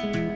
Bye.